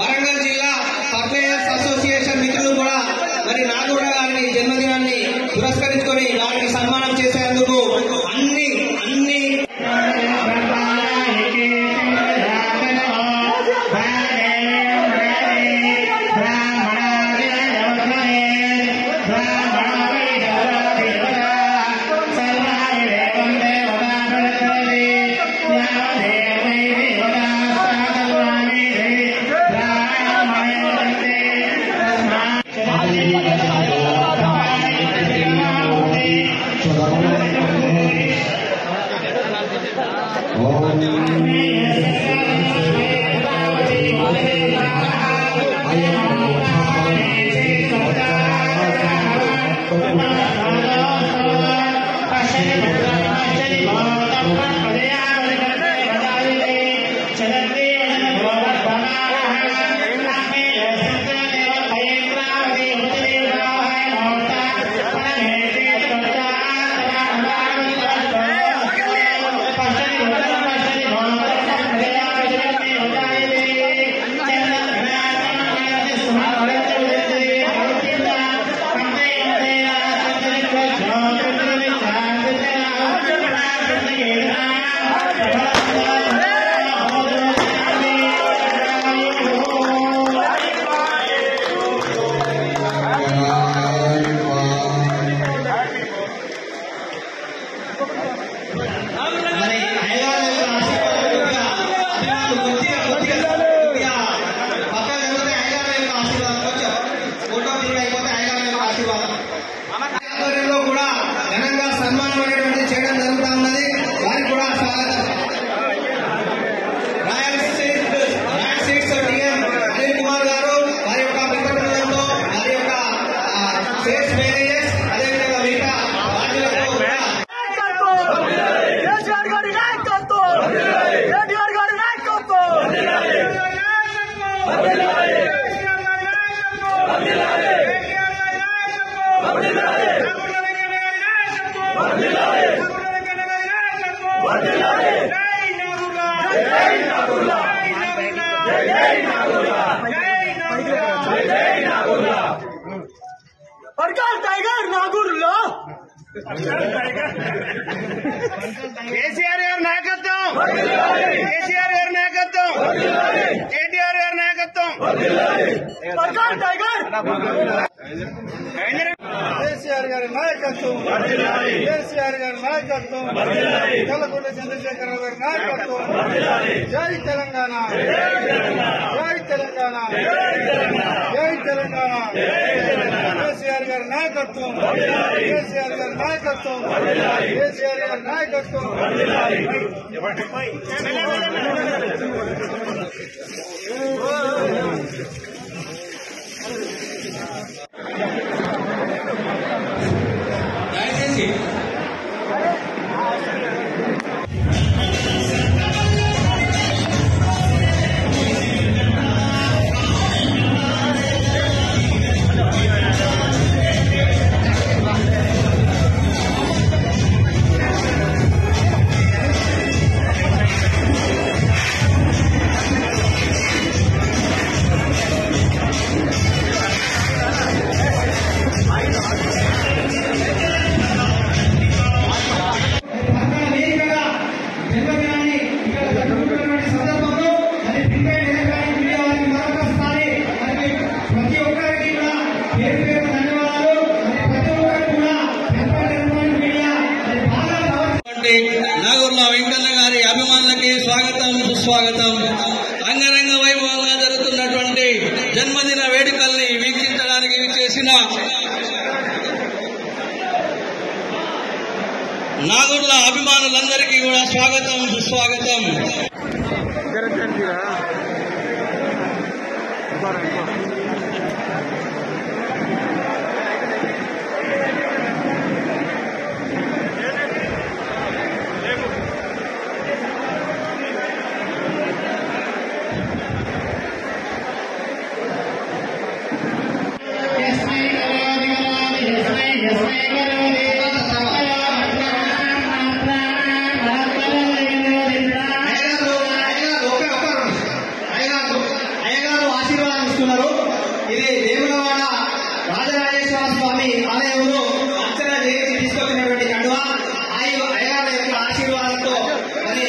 వరంగల్ జిల్లా surveyors association మిత్రులు కూడా మరి నాగూడ గారిని జన్మదినాన్ని పురస్కరించుకొని వారికి సన్మానం చేసేందుకు అన్ని మరి అయ్యగారి పర్కాల్ టైగర్ నాగూరులో కేసీఆర్ గారి నాయకత్వం కేసీఆర్ గారి నాయకత్వం కేటీఆర్ గారి నాయకత్వం పర్కాల్ టైగర్ కేసీఆర్ గారి నాయకత్వం. కేసీఆర్ గారి నాయకత్వం. కల్లకుంట చంద్రశేఖరరావు గారి నాయకత్వం. జై తెలంగాణ. జై తెలంగాణ. జై తెలంగాణ. కేసీఆర్ గారి నాయకత్వం. కేసీఆర్ గారి నాయకత్వం. కేసీఆర్ గారి నాయకత్వం. దయచేసి నాగూర్ల వెంకటన్న గారి అభిమానులకి స్వాగతం సుస్వాగతం. అంగరంగ వైభవంగా జరుగుతున్నటువంటి జన్మదిన వేడుకల్ని వీక్షించడానికి చేసిన నాగూర్ల అభిమానులందరికీ కూడా స్వాగతం సుస్వాగతం. జరగండి వెంకటేశ్వర స్వామి ఆలయంలో అర్చన చేసి తీసుకొచ్చినటువంటి కండువ అయ్యగారి యొక్క ఆశీర్వాదంతో మరి